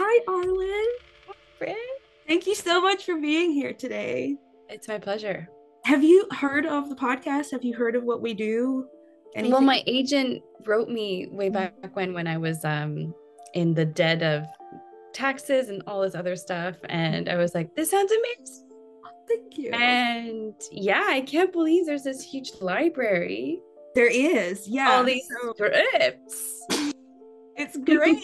Hi, Arlen. Fran. Thank you so much for being here today. It's my pleasure. Have you heard of the podcast? Have you heard of what we do? Anything? Well, my agent wrote me way back when when I was um in the dead of taxes and all this other stuff, and I was like, "This sounds amazing." Thank you. And yeah, I can't believe there's this huge library. There is, yeah. All these so, scripts. It's great.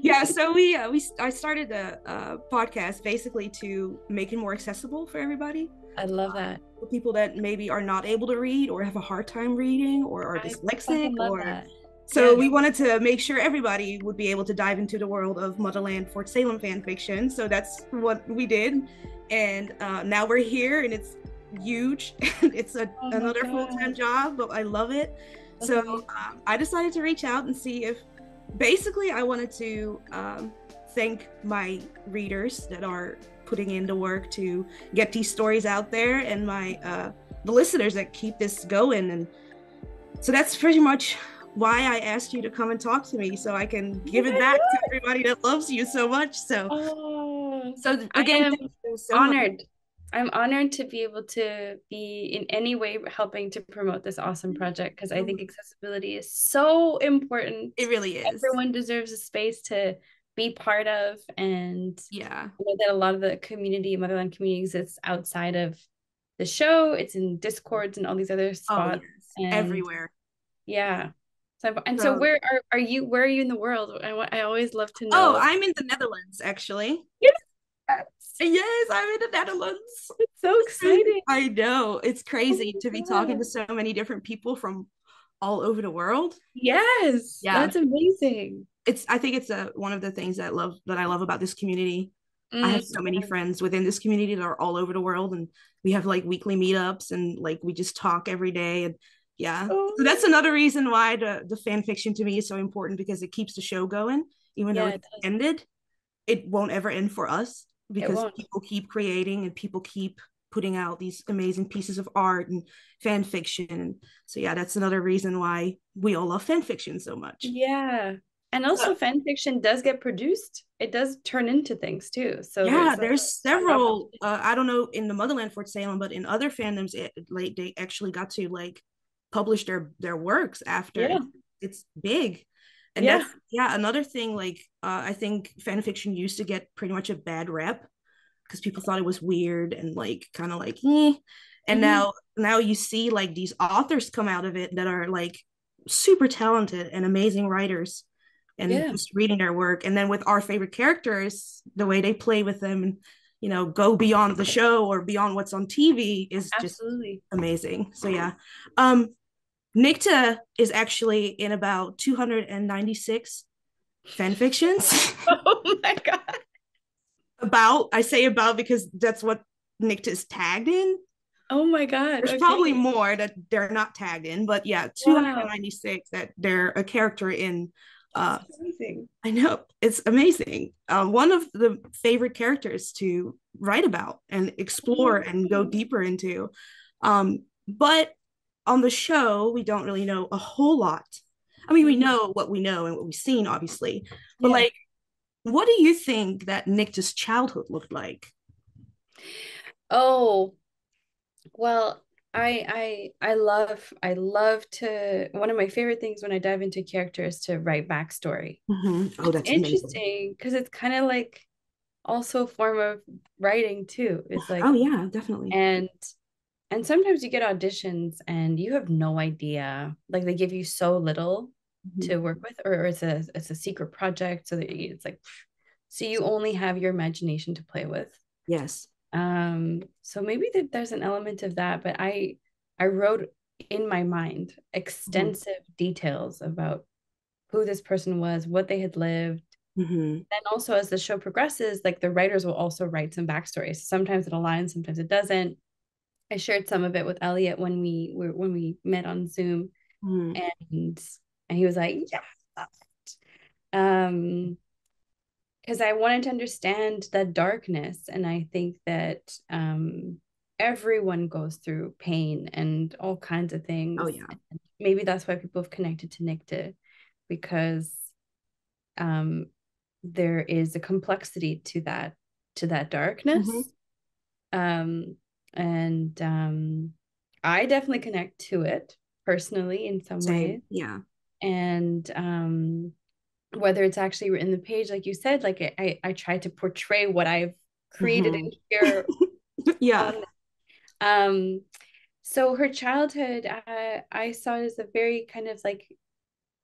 yeah, so we uh, we I started the uh, podcast basically to make it more accessible for everybody. I love that. Uh, for people that maybe are not able to read or have a hard time reading or are dyslexic or that. so yeah. we wanted to make sure everybody would be able to dive into the world of Motherland Fort Salem fan fiction. So that's what we did, and uh, now we're here, and it's huge. it's a, oh another full time job, but I love it. Okay. So um, I decided to reach out and see if basically I wanted to um, thank my readers that are putting in the work to get these stories out there and my uh, the listeners that keep this going and so that's pretty much why I asked you to come and talk to me so I can give it back to everybody that loves you so much. So, oh, so again, so honored. Much. I'm honored to be able to be in any way helping to promote this awesome project because I think mm-hmm. accessibility is so important. It really is. Everyone deserves a space to be part of and yeah I know that a lot of the community motherland community exists outside of the show it's in discords and all these other oh, spots oh, yes. and everywhere yeah so and so, so, where are, are you where are you in the world I, I always love to know oh i'm in the netherlands actually yes Yes, I'm in the Netherlands. It's so exciting. I know. It's crazy oh to be God. talking to so many different people from all over the world. Yes. Yeah. That's amazing. It's I think it's a one of the things that love that I love about this community. Mm-hmm. I have so many mm-hmm. friends within this community that are all over the world and we have like weekly meetups and like we just talk every day and yeah. Oh. So that's another reason why the the fan fiction to me is so important because it keeps the show going even yeah, though it ended. It won't ever end for us because people keep creating and people keep putting out these amazing pieces of art and fan fiction. And so yeah that's another reason why we all love fan fiction so much. Yeah. And also yeah. fan fiction does get produced. It does turn into things too. So yeah there's, there's several uh, i don't know in the motherland fort salem but in other fandoms it like they actually got to like publish their their works after yeah. it's big and yeah. yeah another thing like uh, i think fan fiction used to get pretty much a bad rep because people thought it was weird and like kind of like eh. and mm-hmm. now now you see like these authors come out of it that are like super talented and amazing writers and yeah. just reading their work and then with our favorite characters the way they play with them and you know go beyond the show or beyond what's on tv is Absolutely. just amazing so yeah um Nicte is actually in about 296 fan fictions. Oh my god. About, I say about because that's what Nicte is tagged in. Oh my god. There's okay. probably more that they're not tagged in, but yeah, 296 wow. that they're a character in uh amazing. I know it's amazing. Uh, one of the favorite characters to write about and explore and go deeper into. Um, but on the show, we don't really know a whole lot. I mean, we mm-hmm. know what we know and what we've seen, obviously, but yeah. like, what do you think that Nicte's childhood looked like? Oh, well, I I I love I love to one of my favorite things when I dive into characters to write backstory. Mm-hmm. Oh, that's interesting because it's kind of like also a form of writing too. It's like oh yeah, definitely. And and sometimes you get auditions and you have no idea like they give you so little mm-hmm. to work with or it's a it's a secret project so that it's like so you only have your imagination to play with yes um so maybe that there's an element of that but i i wrote in my mind extensive mm-hmm. details about who this person was what they had lived mm-hmm. and also as the show progresses like the writers will also write some backstories sometimes it aligns sometimes it doesn't I shared some of it with Eliot when we were when we met on Zoom, mm. and and he was like, "Yeah." Um, because I wanted to understand the darkness, and I think that um everyone goes through pain and all kinds of things. Oh yeah. And maybe that's why people have connected to Nicte, because um there is a complexity to that to that darkness mm-hmm. um and um i definitely connect to it personally in some Same. ways yeah and um whether it's actually written the page like you said like i i try to portray what i've created mm-hmm. and share yeah um so her childhood uh, i saw it as a very kind of like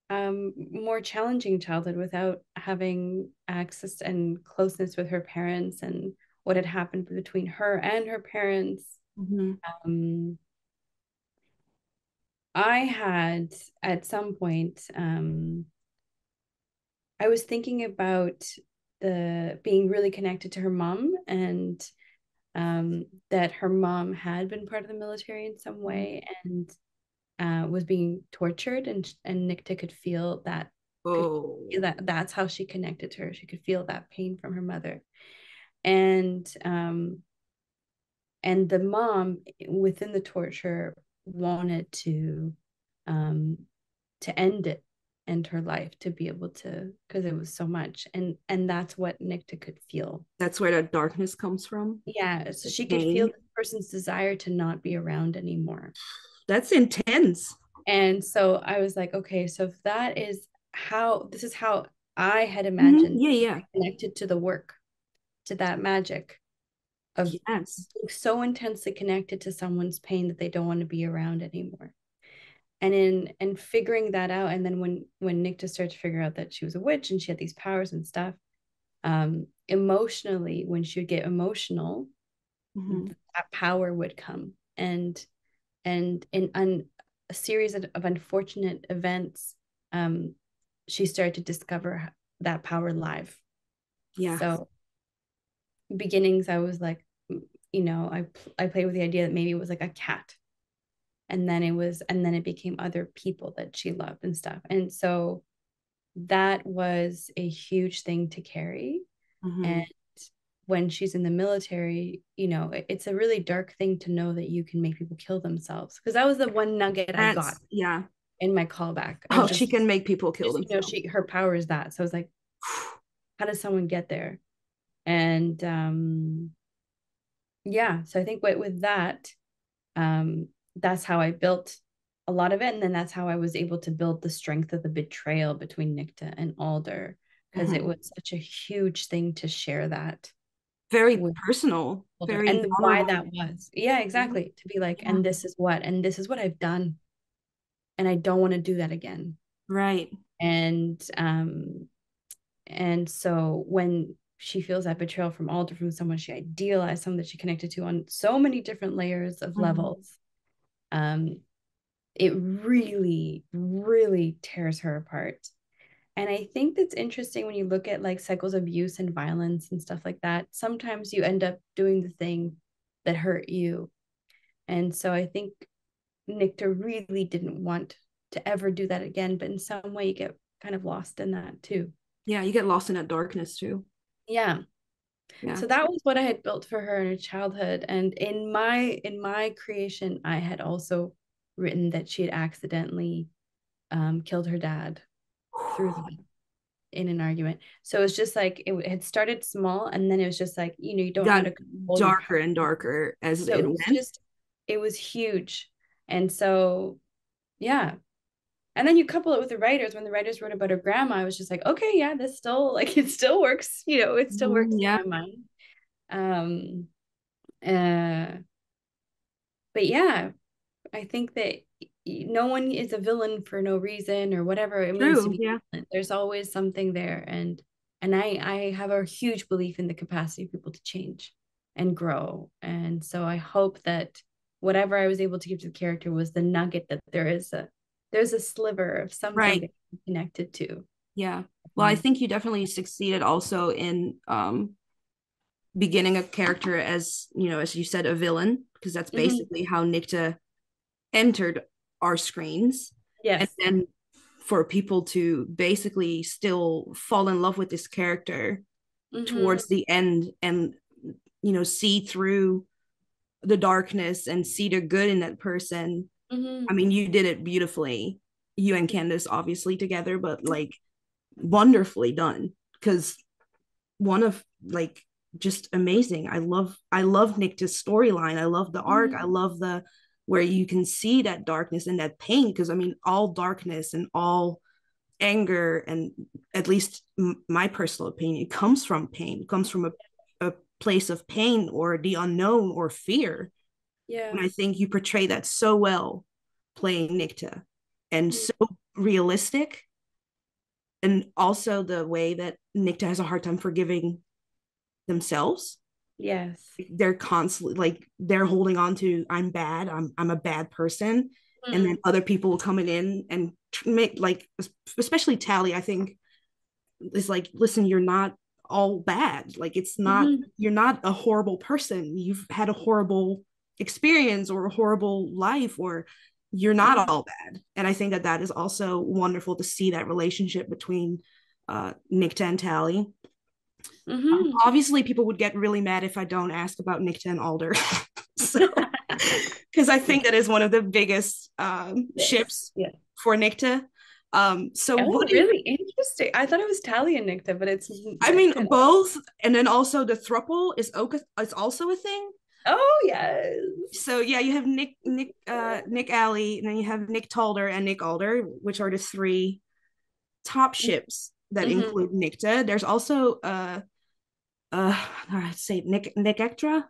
um more challenging childhood without having access and closeness with her parents and what had happened between her and her parents. Mm-hmm. um i had at some point um I was thinking about the being really connected to her mom and um, that her mom had been part of the military in some way and uh, was being tortured and and Nicte could feel that oh. feel that that's how she connected to her. She could feel that pain from her mother and um and the mom within the torture wanted to um to end it end her life to be able to because it was so much and and that's what Nicte could feel. That's where the darkness comes from? Yeah so she could feel the person's desire to not be around anymore. That's intense. And so I was like okay so if that is how this is how I had mm-hmm. imagined mm-hmm. yeah yeah. connected to the work to that magic of yes. so intensely connected to someone's pain that they don't want to be around anymore. And in and figuring that out and then when when Nicte started to figure out that she was a witch and she had these powers and stuff um emotionally when she would get emotional mm-hmm. that power would come. And and in un, a series of, of unfortunate events um she started to discover that power live. Yeah so beginnings i was like you know i i played with the idea that maybe it was like a cat. And then it was and then it became other people that she loved and stuff. And so that was a huge thing to carry. Mm-hmm. and when she's in the military you know it's a really dark thing to know that you can make people kill themselves because that was the one nugget That's, i got yeah. in my callback. Oh just, she can make people kill just, themselves you know she her power is that. So i was like how does someone get there and um yeah so i think with, with that um that's how I built a lot of it. And then that's how I was able to build the strength of the betrayal between Nicte and Alder because mm-hmm. it was such a huge thing to share that. Very personal. Alder. Very and why that was. Yeah, exactly. Mm-hmm. To be like, yeah. and this is what, and this is what I've done. And I don't want to do that again. Right. And um and so when she feels that betrayal from Alder from someone she idealized, someone that she connected to on so many different layers of mm-hmm. levels um, it really, really tears her apart. And I think that's interesting when you look at like cycles of abuse and violence and stuff like that. Sometimes you end up doing the thing that hurt you. And so I think Nicte really didn't want to ever do that again, but in some way you get kind of lost in that too. Yeah, you get lost in that darkness too. Yeah. Yeah. So that was what I had built for her in her childhood. And in my in my creation, I had also written that she had accidentally um, killed her dad through the, in an argument. So it's just like it had started small, and then it was just like you know you don't got darker and darker as so it, it went. Just it was huge, and so yeah, and then you couple it with the writers when the writers wrote about her grandma i was just like okay yeah this still like it still works you know it still works yeah. in my mind um uh but yeah i think that no one is a villain for no reason or whatever it True, means to be yeah. there's always something there and and i i have a huge belief in the capacity of people to change and grow and so i hope that whatever i was able to give to the character was the nugget that there is a there's a sliver of something right. connected to. Yeah. Well, I think you definitely succeeded also in um beginning a character as, you know, as you said, a villain, because that's mm-hmm. basically mm-hmm. how Nicte entered our screens. Yes. And then for people to basically still fall in love with this character mm-hmm. towards the end and you know see through the darkness and see the good in that person Mm-hmm. I mean, you did it beautifully. You and Kandyse obviously together, but like wonderfully done. Because one of like just amazing. I love I love Nicte's storyline. I love the arc. Mm-hmm. I love the where you can see that darkness and that pain because I mean all darkness and all anger and at least m- my personal opinion comes from pain comes from a, a place of pain or the unknown or fear yeah and i think you portray that so well playing Nicte and mm-hmm. so realistic and also the way that Nicte has a hard time forgiving themselves yes they're constantly like they're holding on to i'm bad i'm i'm a bad person mm-hmm. and then mm. other people coming in and make like especially Tally I think is like listen you're not all bad like it's not mm-hmm. you're not a horrible person you've had a horrible experience or a horrible life or you're not mm-hmm. all bad and I think that that is also wonderful to see that relationship between uh, Nicte and Tally Mm-hmm. Um, obviously, people would get really mad if I don't ask about Nicte and Alder. so, because I think that is one of the biggest um, yes. ships yeah. for Nicte. Um, so oh, what really you, interesting. I thought it was Tally and Nicte, but it's. I mean, both, and then also the thruple is okay, is also a thing. Oh yes. So yeah, you have Nick, Nick, uh, Nick Alley, and then you have Nick Talder and Nick Alder, which are the three top mm-hmm. ships that mm-hmm. include Nicte. There's also uh, uh, I'd say Nick Nick Ectra,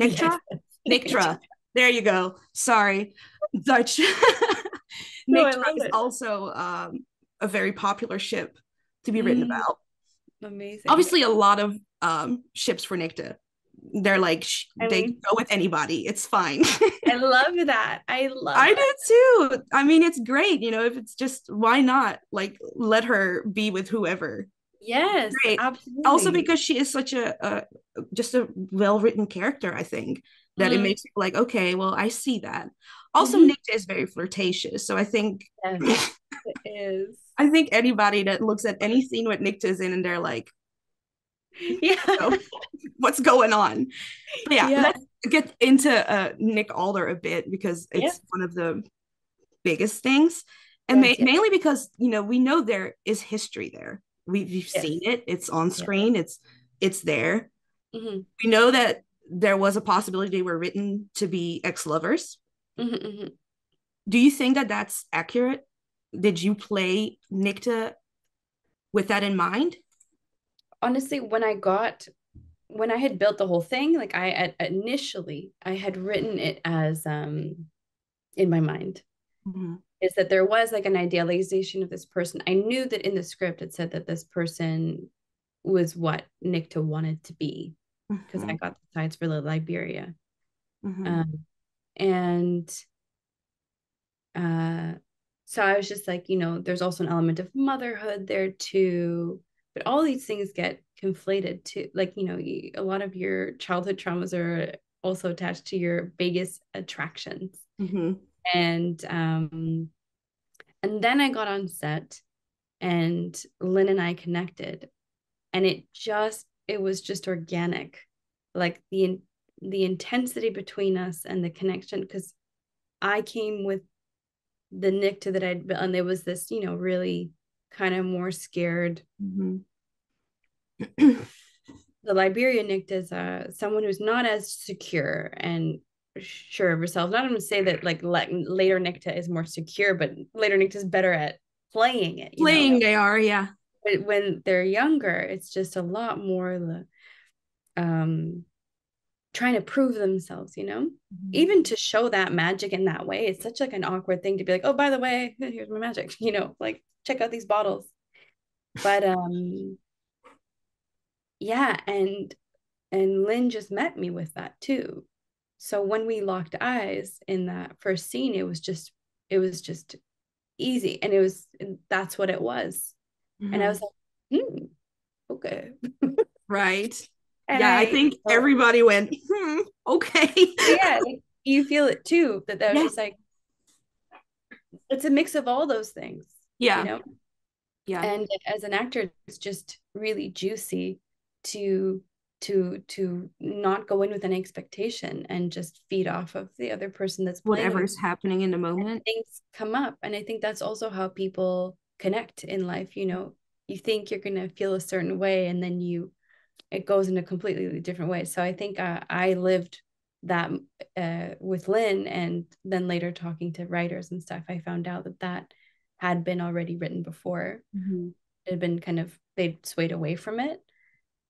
Nictra, yes. Nictra. There you go. Sorry, Dutch. no, is it. also um, a very popular ship to be written mm. about. Amazing. Obviously, a lot of um, ships for Nicte. They're like sh- they mean, go with anybody. It's fine. I love that. I love. I do too. I mean, it's great. You know, if it's just why not like let her be with whoever. Yes, great. absolutely. Also, because she is such a, a just a well written character. I think that mm. it makes you like, okay, well, I see that. Also, mm-hmm. Nicte is very flirtatious. So I think yes, it is. I think anybody that looks at any scene with Nicte is in and they're like, yeah, know, what's going on? But yeah, yeah, let's get into uh, Nick Alder a bit because it's yeah. one of the biggest things. And yes, ma- yes. mainly because, you know, we know there is history there. We've, we've yes. seen it. It's on screen. It's it's there. Mm-hmm. We know that there was a possibility they were written to be ex-lovers mm-hmm, mm-hmm. do you think that that's accurate did you play Nicte with that in mind honestly when i got when i had built the whole thing like i initially i had written it as um in my mind mm-hmm. is that there was like an idealization of this person i knew that in the script it said that this person was what Nicte wanted to be because mm-hmm. I got the sides for the Liberia. Mm-hmm. Um, and uh, so I was just like, you know, there's also an element of motherhood there too. But all these things get conflated too. Like, you know, a lot of your childhood traumas are also attached to your biggest attractions. Mm-hmm. And um, and then I got on set and Lyne and I connected and it just it was just organic like the the intensity between us and the connection because i came with the Nicte that i'd built and there was this you know really kind of more scared mm-hmm. the liberia Nicte is uh, someone who's not as secure and sure of herself not going to say that like later Nicte is more secure but later Nicte is better at playing it playing know? they are yeah but when they're younger it's just a lot more the um trying to prove themselves you know mm-hmm. even to show that magic in that way it's such like an awkward thing to be like oh by the way here's my magic you know like check out these bottles but um yeah and and lynn just met me with that too so when we locked eyes in that first scene it was just it was just easy and it was that's what it was mm-hmm. and I mm-hmm. was like, hmm, okay. right. And yeah, I, I think everybody went, hmm, okay. yeah, you feel it too. That was yeah. just like it's a mix of all those things. Yeah. You know? Yeah. And as an actor, it's just really juicy to to to not go in with an expectation and just feed off of the other person that's whatever's happening in the moment. And things come up. And I think that's also how people connect in life you know you think you're going to feel a certain way and then you it goes in a completely different way. So i think uh, i lived that uh, with lynn and then later talking to writers and stuff i found out that that had been already written before. Mm-hmm. it had been kind of they'd swayed away from it.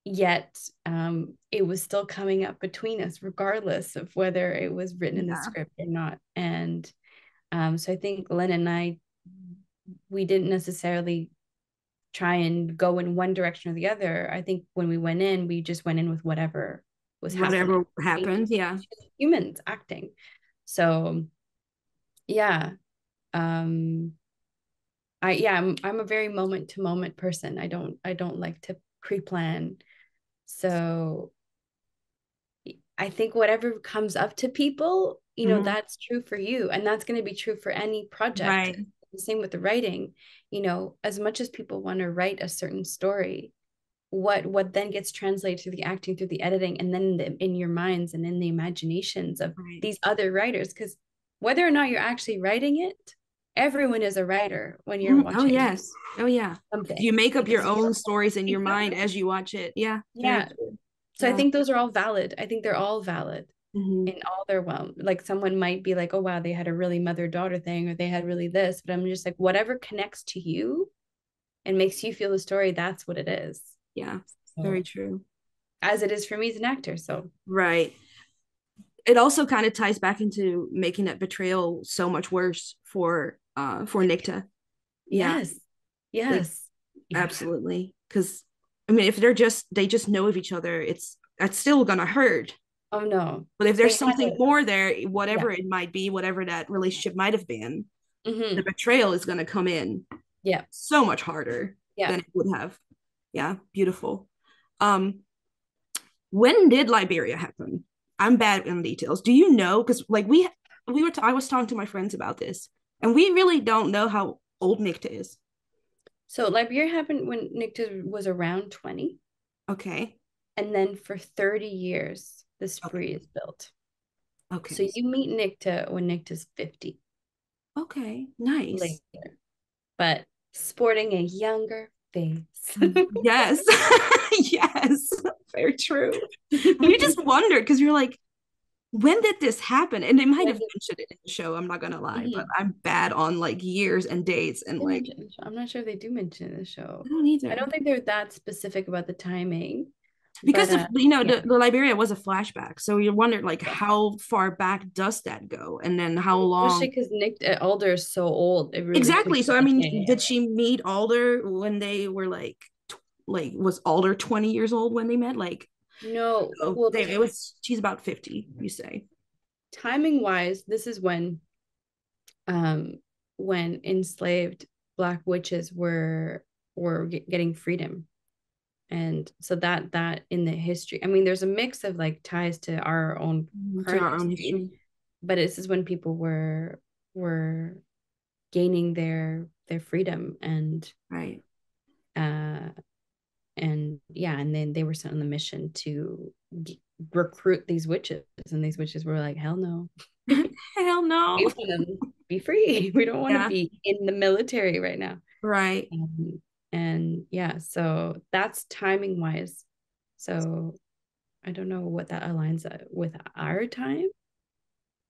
Yet um, it was still coming up between us regardless of whether it was written in the script or not. And um, so i think lynn and i we didn't necessarily try and go in one direction or the other i think when we went in we just went in with whatever was whatever happening. happened yeah humans acting so yeah um i yeah i'm, I'm a very moment to moment person i don't i don't like to pre-plan so I think whatever comes up to people, you know, mm-hmm. that's true for you. And that's going to be true for any project. Right. The same with the writing. You know, as much as people want to write a certain story, what what then gets translated through the acting, through the editing, and then in, the, in your minds and in the imaginations of right. these other writers, because whether or not you're actually writing it, everyone is a writer when you're mm, oh, watching. Oh yes. Oh yeah. Something. You make up your own stories in your mind as you watch it. Yeah. Yeah. So yeah. I think those are all valid. I think they're all valid mm-hmm. in all their well. Like someone might be like, oh wow, they had a really mother-daughter thing, or they had really this. But I'm just like, whatever connects to you and makes you feel the story, that's what it is. Yeah. So, very true. As it is for me as an actor. So right it also kind of ties back into making that betrayal so much worse for uh for Nicte. Yeah. Yes. Yes. Like, absolutely. Cause I mean if they're just they just know of each other, it's that's still gonna hurt. Oh no. But if there's they something more there, whatever yeah. it might be, whatever that relationship might have been, mm-hmm. the betrayal is gonna come in. Yeah. So much harder yeah. than it would have. Yeah, beautiful. Um when did Liberia happen? I'm bad in details. Do you know? Because like we we were t- I was talking to my friends about this, and we really don't know how old Nicte is. So Liberia happened when Nicte was around 20. Okay. And then for 30 years, the spree okay. is built. Okay. So you meet Nicte when Nicte's 50. Okay, nice. Later. But sporting a younger face. yes. yes. Very true. you just wonder because you're like, when did this happen? And they might have mentioned it in the show. I'm not gonna lie, mm-hmm. but I'm bad on like years and dates and like. I'm not sure if they do mention in the show. I don't either. I don't think they're that specific about the timing. Because but, uh, you know yeah. the, the, Liberia was a flashback, so you wonder like how far back does that go, and then how long? Especially because Nick uh, Alder is so old. Really exactly. So I mean, did she meet Alder when they were like, like was Alder 20 years old when they met? Like no, well, they, it was she's about 50, you say. Timing wise, this is when um when enslaved black witches were were getting freedom. And so that that in the history, I mean, there's a mix of like ties to our own, mm-hmm, to our own history, but this is when people were were gaining their their freedom and right. uh and yeah and then they were sent on the mission to g- recruit these witches. And these witches were like hell no. Hell no. Be free. We don't want to yeah. be in the military right now. Right. And, and yeah so that's timing wise so i don't know what that aligns uh, with our time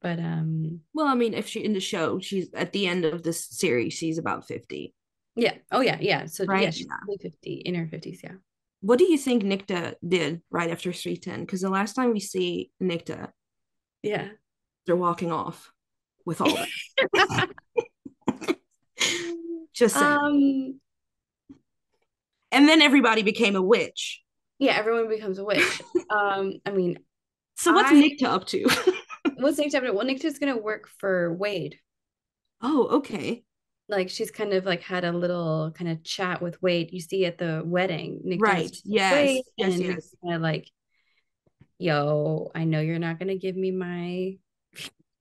but um well i mean if she in the show she's at the end of this series she's about 50 yeah. Oh yeah. Yeah. So right? yeah, she's yeah. 50 in her 50s. Yeah. What do you think Nicte did right after 310? Because the last time we see Nicte, yeah, they're walking off with all that. Just saying. Um, and then everybody became a witch. Yeah, everyone becomes a witch. um, I mean, so what's I, Nicte up to? what's Nicte up to? Well, Nicte's gonna work for Wade. Oh, okay like she's kind of like had a little kind of chat with Wade. You see at the wedding, Nick right? Yes, Wade, yes, and yes. Kind of like, yo, I know you're not gonna give me my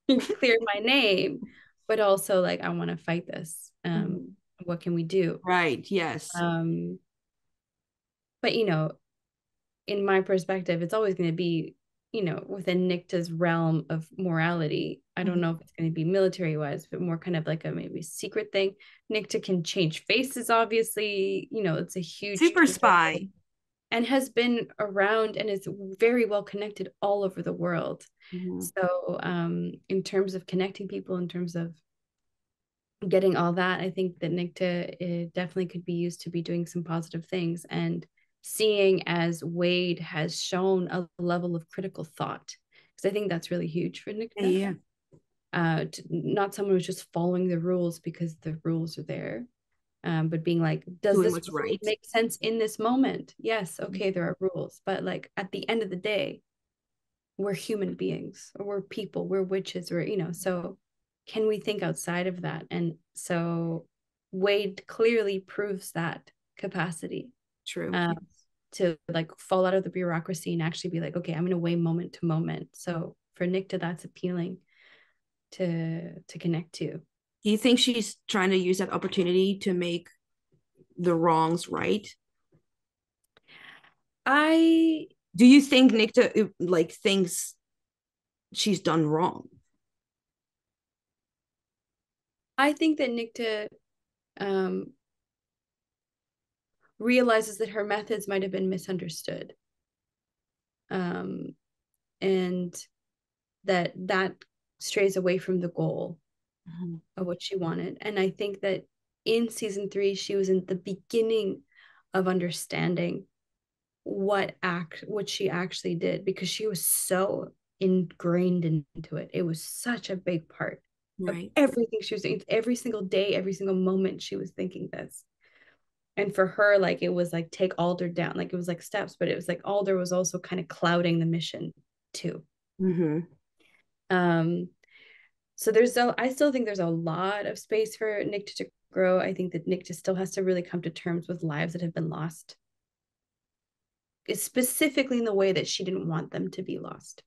clear my name, but also like I want to fight this. Um, mm-hmm. what can we do? Right. Yes. Um, but you know, in my perspective, it's always going to be you know, within Nicte's realm of morality. I don't mm-hmm. know if it's going to be military wise, but more kind of like a maybe secret thing. Nicte can change faces, obviously. You know, it's a huge super spy. and has been around and is very well connected all over the world. Mm-hmm. So, um, in terms of connecting people, in terms of getting all that, I think that Nicte definitely could be used to be doing some positive things and seeing as Wade has shown a level of critical thought. Because I think that's really huge for Nick. Yeah. Uh, to, not someone who's just following the rules because the rules are there, um, but being like, does Doing this right. make sense in this moment? Yes, mm-hmm. okay, there are rules, but like at the end of the day, we're human beings, or we're people, we're witches, we're you know. So, can we think outside of that? And so, Wade clearly proves that capacity. True. Um, to like fall out of the bureaucracy and actually be like, okay, I'm going to weigh moment to moment. So for Nicte, that's appealing to to connect to. Do you think she's trying to use that opportunity to make the wrongs right? I do you think Nicte like thinks she's done wrong? I think that Nicte um, realizes that her methods might have been misunderstood, um, and that that strays away from the goal mm-hmm. of what she wanted. And I think that in season three, she was in the beginning of understanding what act what she actually did because she was so ingrained into it. It was such a big part right. of everything she was doing. Every single day, every single moment, she was thinking this. And for her, like it was like take Alder down, like it was like steps, but it was like Alder was also kind of clouding the mission too. Mm-hmm. Um, so there's a, I still think there's a lot of space for Nick to grow. I think that Nick just still has to really come to terms with lives that have been lost, specifically in the way that she didn't want them to be lost.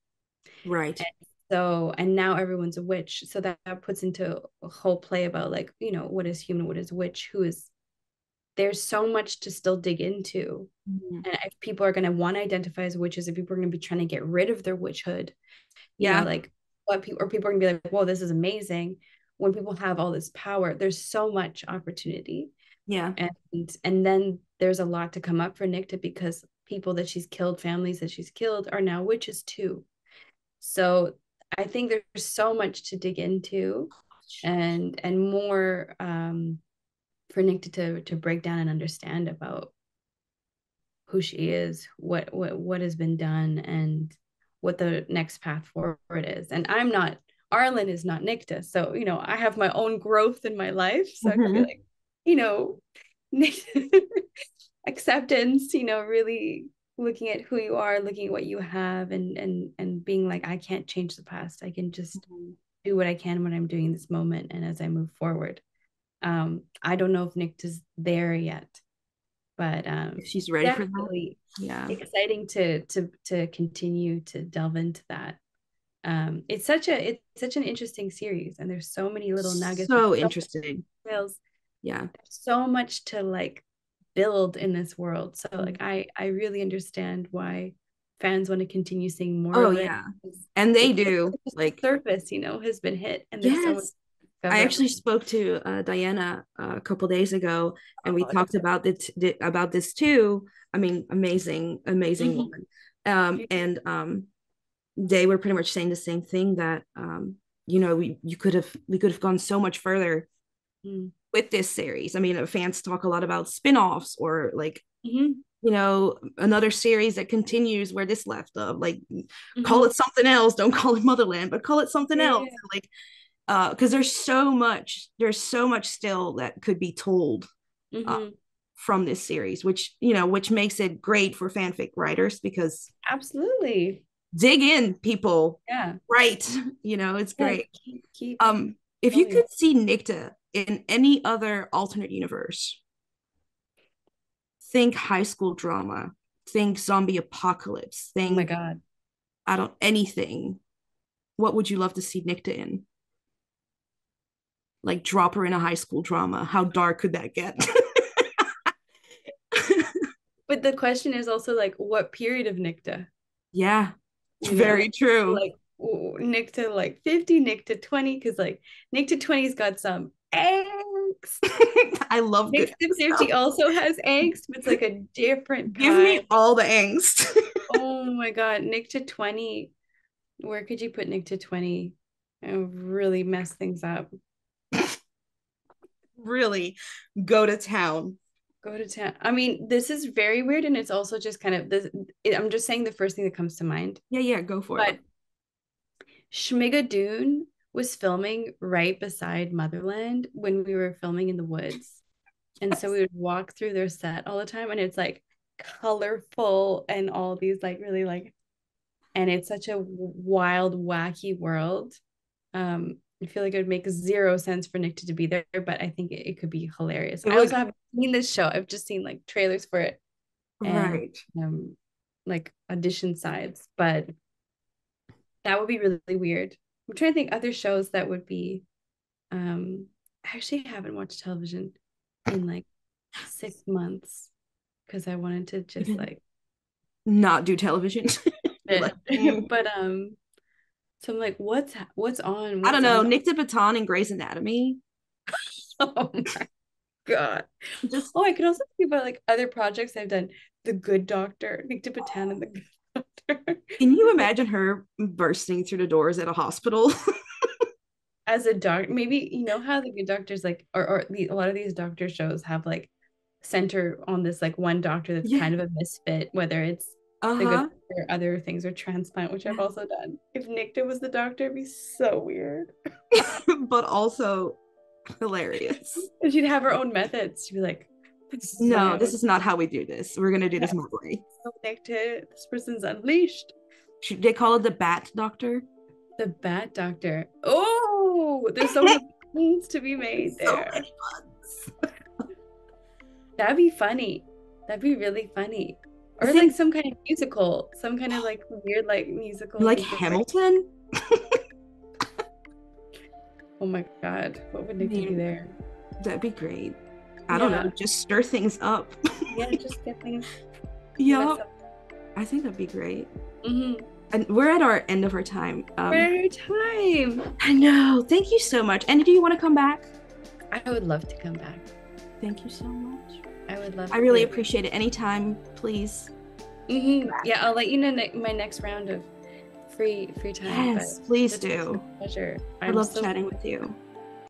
Right. And so, and now everyone's a witch. So that, that puts into a whole play about like, you know, what is human, what is witch, who is there's so much to still dig into. Mm-hmm. And if people are going to want to identify as witches, if people are going to be trying to get rid of their witchhood, yeah, know, like what people or people are gonna be like, whoa, this is amazing. When people have all this power, there's so much opportunity. Yeah. And and then there's a lot to come up for Nicte because people that she's killed, families that she's killed are now witches too. So I think there's so much to dig into and and more um for Nicte to to break down and understand about who she is, what what what has been done and what the next path forward is. And I'm not, Arlen is not Nicte. So, you know, I have my own growth in my life. So mm-hmm. I feel like, you know, acceptance, you know, really looking at who you are, looking at what you have and and and being like, I can't change the past. I can just mm-hmm. do what I can when I'm doing this moment and as I move forward. Um, I don't know if Nicte's there yet but um if she's ready for that? yeah. exciting to to to continue to delve into that. Um it's such a it's such an interesting series and there's so many little nuggets so interesting. details. Yeah. So much to like build in this world. So like mm-hmm. i i really understand why fans want to continue seeing more oh yeah. and they do like surface you know has been hit and there's yes. so much I actually spoke to uh, Diana uh, a couple days ago, and we oh, talked about it about this too. I mean, amazing, amazing mm-hmm. woman. Um, and um, they were pretty much saying the same thing that um, you know we you could have we could have gone so much further mm. with this series. I mean, fans talk a lot about spin-offs or like mm-hmm. you know another series that continues where this left of like mm-hmm. call it something else. Don't call it Motherland, but call it something yeah. else. Like because uh, there's so much there's so much still that could be told uh, mm-hmm. uh, from this series which you know which makes it great for fanfic writers because absolutely. dig in people. Yeah. Right you know it's great. keep, keep um if you could see Nicte in any other alternate universe think high school drama think zombie apocalypse think oh my god. I don't anything what would you love to see Nicte in like drop her in a high school drama. How dark could that get? but the question is also like, what period of Nicte? Yeah, you very know? true. Like Nicte like 50, Nicte 20, because like Nicte 20's got some angst. I love Nick Sips Empty also has angst, but it's like a different Give me all the angst. oh my god, Nicte 20. Where could you put Nicte 20? And really mess things up. Really go to town. Go to town. I mean, this is very weird, and it's also just kind of this. I'm just saying the first thing that comes to mind. Yeah, yeah, go for but it. Schmigadoon was filming right beside Motherland when we were filming in the woods. And so we would walk through their set all the time and it's like colorful and all these like really like and it's such a wild wacky world. Um I feel like it would make zero sense for Nick to, to be there, but I think it, it could be hilarious. I also haven't seen this show. I've just seen like trailers for it. And, right. Um like audition sides, but that would be really weird. I'm trying to think other shows that would be um I actually haven't watched television in like six months because I wanted to just like not do television. but, but um so I'm like, what's what's on? What's I don't know. On? Nick Batan and Grey's Anatomy. oh my god! Just oh, I could also think about like other projects I've done. The Good Doctor, Nick Batan and the Good Doctor. Can you imagine her bursting through the doors at a hospital? As a doctor, maybe you know how the Good Doctors like, or or the, a lot of these doctor shows have like center on this like one doctor that's yeah. kind of a misfit, whether it's uh-huh. Or other things or transplant, which I've also done. If Nicte was the doctor, it'd be so weird. but also hilarious. and she'd have her own methods. She'd be like, this no, this is not how we do this. We're gonna do yeah. this my way. So Nicte, this person's unleashed. Should they call it the bat doctor? The bat doctor. Oh, there's so many things to be made there. So That'd be funny. That'd be really funny or like some kind of musical, some kind of like weird like musical, like Hamilton. oh my god, what would Nick do there? That'd be great. I yeah. don't know, just stir things up. yeah, just get things. Yeah, I think that'd be great. Mm-hmm. And we're at our end of our time. Um, we're at our time. I know. Thank you so much. And do you want to come back? I would love to come back. Thank you so much. I would love. I really appreciate it. Anytime, please. Mm-hmm. Yeah, I'll let you know ne- my next round of free free time. Yes, please do. Pleasure. I love so chatting with you.